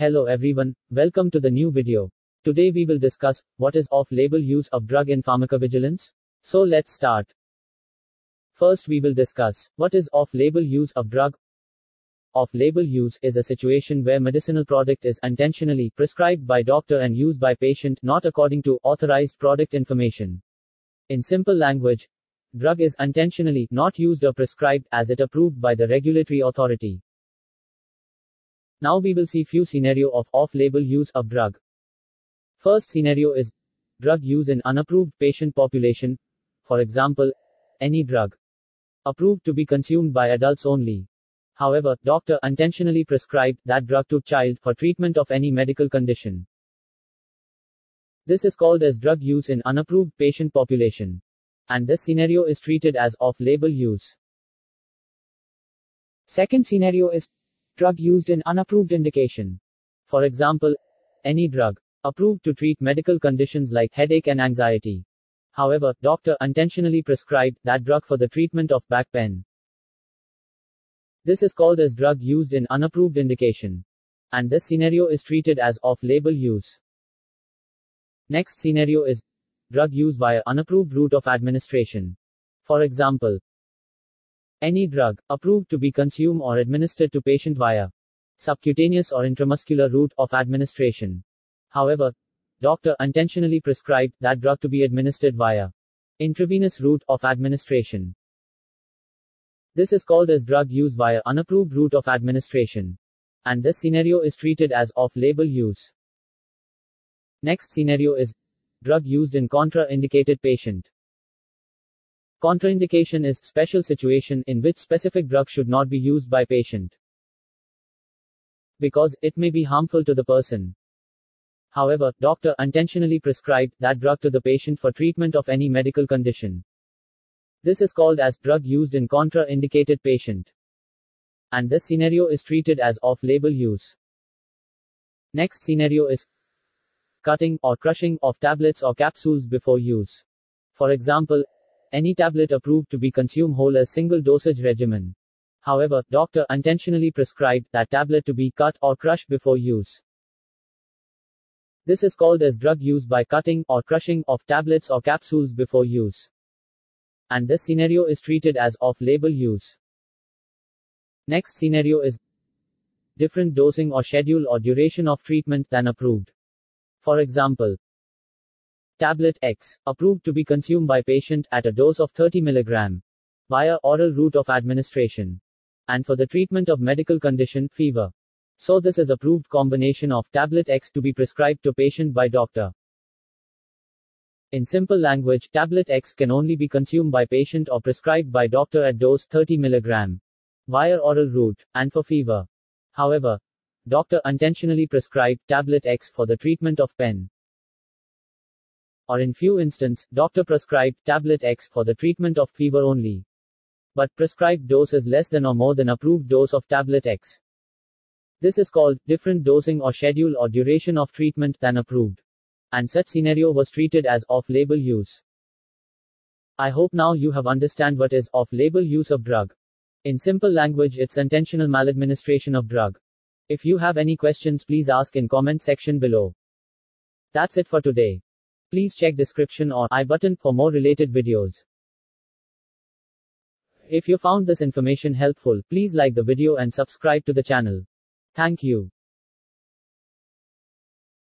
Hello everyone, welcome to the new video. Today we will discuss what is off-label use of drug in pharmacovigilance. So let's start. First we will discuss what is off-label use of drug. Off-label use is a situation where medicinal product is intentionally prescribed by doctor and used by patient not according to authorized product information. In simple language, drug is intentionally not used or prescribed as it approved by the regulatory authority. Now we will see few scenario of off-label use of drug. First scenario is drug use in unapproved patient population. For example, any drug approved to be consumed by adults only. However, doctor intentionally prescribed that drug to child for treatment of any medical condition. This is called as drug use in unapproved patient population. And this scenario is treated as off-label use. Second scenario is drug used in unapproved indication. For example, any drug approved to treat medical conditions like headache and anxiety. However, doctor intentionally prescribed that drug for the treatment of back pain. This is called as drug used in unapproved indication. And this scenario is treated as off-label use. Next scenario is drug use via unapproved route of administration. For example, any drug, approved to be consumed or administered to patient via subcutaneous or intramuscular route of administration. However, doctor intentionally prescribed that drug to be administered via intravenous route of administration. This is called as drug use via unapproved route of administration. And this scenario is treated as off-label use. Next scenario is drug used in contraindicated patient. Contraindication is special situation in which specific drug should not be used by patient. Because it may be harmful to the person. However, doctor intentionally prescribed that drug to the patient for treatment of any medical condition. This is called as drug used in contraindicated patient. And this scenario is treated as off-label use. Next scenario is cutting or crushing of tablets or capsules before use. For example, any tablet approved to be consumed whole as single dosage regimen. However, doctor intentionally prescribed that tablet to be cut or crushed before use. This is called as drug use by cutting or crushing of tablets or capsules before use. And this scenario is treated as off-label use. Next scenario is different dosing or schedule or duration of treatment than approved. For example, Tablet X, approved to be consumed by patient at a dose of 30 mg via oral route of administration. And for the treatment of medical condition, fever. So this is approved combination of tablet X to be prescribed to patient by doctor. In simple language, tablet X can only be consumed by patient or prescribed by doctor at dose 30 mg via oral route, and for fever. However, doctor intentionally prescribed tablet X for the treatment of pen or in few instances, doctor prescribed tablet X for the treatment of fever only. But prescribed dose is less than or more than approved dose of tablet X. This is called different dosing or schedule or duration of treatment than approved. And such scenario was treated as off-label use. I hope now you have understand what is off-label use of drug. In simple language it's intentional maladministration of drug. If you have any questions please ask in comment section below. That's it for today. Please check description or I button for more related videos. If you found this information helpful, please like the video and subscribe to the channel. Thank you.